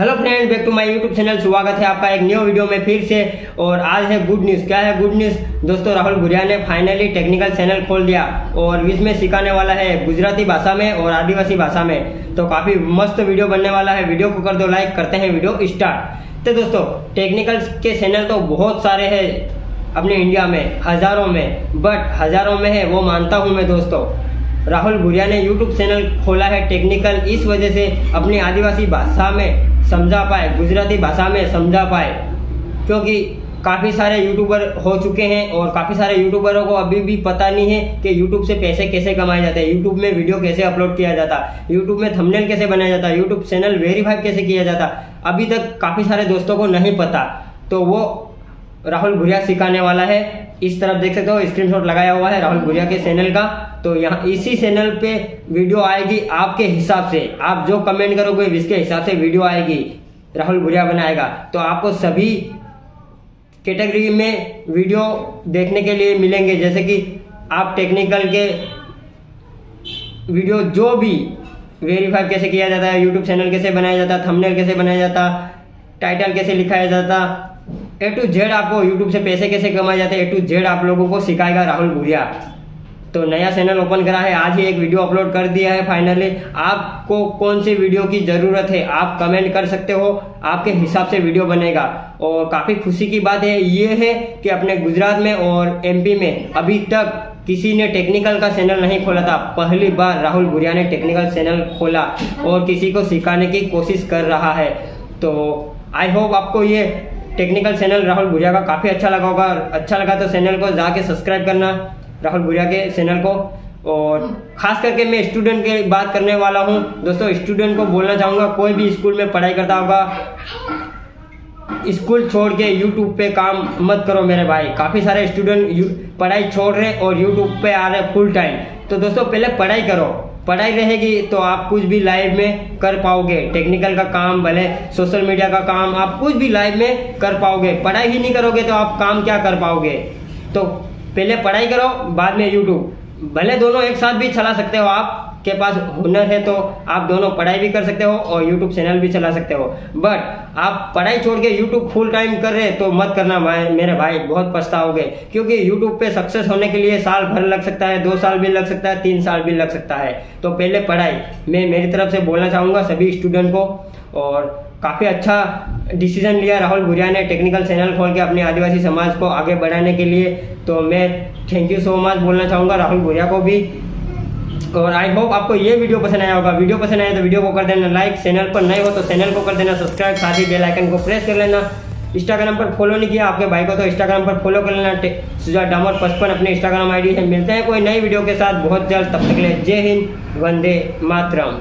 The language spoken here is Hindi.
Hello friend back to my YouTube channel स्वागत है आपका एक न्यू वीडियो में फिर से। और आज है गुड न्यूज़ क्या है गुड न्यूज़ दोस्तों, राहुल गुरिया ने फाइनली टेक्निकल चैनल खोल दिया। और इसमें सिखाने वाला है गुजराती भाषा में और आदिवासी भाषा में। तो काफ़ी मस्त वीडियो बनने वाला है। वीडियो को कर दो लाइक करते हैं वीडियो स्टार्ट तो दोस्तों टेक्निकल के चैनल तो बहुत सारे हैं अपने इंडिया में, हज़ारों में। बट हज़ारों में है, वो मानता हूँ मैं दोस्तों। राहुल भुरिया ने यूट्यूब चैनल खोला है टेक्निकल इस वजह से अपनी आदिवासी भाषा में। समझा पाए, गुजराती भाषा में समझा पाए, क्योंकि काफ़ी सारे यूट्यूबर हो चुके हैं और काफ़ी सारे यूट्यूबरों को अभी भी पता नहीं है कि यूट्यूब से पैसे कैसे कमाए जाते हैं यूट्यूब में वीडियो कैसे अपलोड किया जाता यूट्यूब में थंबनेल कैसे बनाया जाता है यूट्यूब चैनल वेरीफाई कैसे किया जाता, अभी तक काफ़ी सारे दोस्तों को नहीं पता तो वो राहुल भुरिया सिखाने वाला है। इस तरफ़ देख सकते हो स्क्रीनशॉट लगाया हुआ है राहुल भुरिया के चैनल का। तो यहाँ इसी चैनल पे वीडियो आएगी आपके हिसाब से। आप जो कमेंट करोगे, इसके हिसाब से वीडियो आएगी। राहुल भुरिया बनाएगा। तो आपको सभी कैटेगरी में वीडियो देखने के लिए मिलेंगे। जैसे कि आप टेक्निकल के वीडियो जो भी वेरीफाई कैसे किया जाता है यूट्यूब चैनल कैसे बनाया जाता है थंबनेल कैसे बनाया जाता टाइटल कैसे लिखाया जाता ए टू जेड आपको यूट्यूब से पैसे कैसे कमाए जाते हैं? ए टू जेड आप लोगों को सिखाएगा राहुल भूरिया। तो नया चैनल ओपन करा है। आज ही एक वीडियो अपलोड कर दिया है फाइनली आपको कौन सी वीडियो की ज़रूरत है? आप कमेंट कर सकते हो। आपके हिसाब से वीडियो बनेगा। और काफ़ी खुशी की बात है, ये है कि अपने गुजरात में और एमपी में अभी तक किसी ने टेक्निकल का चैनल नहीं खोला था। पहली बार राहुल भुरिया ने टेक्निकल चैनल खोला और किसी को सिखाने की कोशिश कर रहा है। तो आई होप आपको ये टेक्निकल चैनल राहुल भुरिया का काफ़ी अच्छा लगा होगा। अच्छा लगा तो चैनल को जाके सब्सक्राइब करना राहुल भुरिया के चैनल को। और खास करके मैं स्टूडेंट की बात करने वाला हूँ। दोस्तों स्टूडेंट को बोलना चाहूँगा, कोई भी स्कूल में पढ़ाई करता होगा स्कूल छोड़ के यूट्यूब पे काम मत करो मेरे भाई। काफ़ी सारे स्टूडेंट पढ़ाई छोड़ रहे और यूट्यूब पे आ रहे फुल टाइम तो दोस्तों, पहले पढ़ाई करो। पढ़ाई रहेगी तो आप कुछ भी लाइव में कर पाओगे। टेक्निकल का काम, भले सोशल मीडिया का काम, आप कुछ भी लाइव में कर पाओगे। पढ़ाई ही नहीं करोगे तो आप काम क्या कर पाओगे? तो पहले पढ़ाई करो, बाद में यूट्यूब भले दोनों एक साथ भी चला सकते हो आप के पास हुनर है तो आप दोनों पढ़ाई भी कर सकते हो और यूट्यूब चैनल भी चला सकते हो। बट आप पढ़ाई छोड़ के यूट्यूब फुल टाइम कर रहे तो मत करना भाई, मेरे भाई बहुत पछताओगे। क्योंकि यूट्यूब पे सक्सेस होने के लिए साल भर लग सकता है, दो साल भी लग सकता है, तीन साल भी लग सकता है। तो पहले पढ़ाई। मैं मेरी तरफ़ से बोलना चाहूँगा सभी स्टूडेंट को और काफ़ी अच्छा डिसीज़न लिया राहुल भुरिया ने टेक्निकल चैनल खोल के अपने आदिवासी समाज को आगे बढ़ाने के लिए तो मैं थैंक यू सो मच बोलना चाहूँगा राहुल भुरिया को भी। और आई होप आपको ये वीडियो पसंद आया होगा। वीडियो पसंद आया तो वीडियो को कर देना लाइक चैनल पर नए हो तो चैनल को कर देना सब्सक्राइब साथ ही बेल आइकन को प्रेस कर लेना। इंस्टाग्राम पर फॉलो नहीं किया आपके भाई को तो इंस्टाग्राम पर फॉलो कर लेना। सुजा डामोर पचपन अपने इंस्टाग्राम आईडी है। मिलते हैं कोई नई वीडियो के साथ। बहुत जल्द, तब तक ले जय हिंद, वंदे मातरम।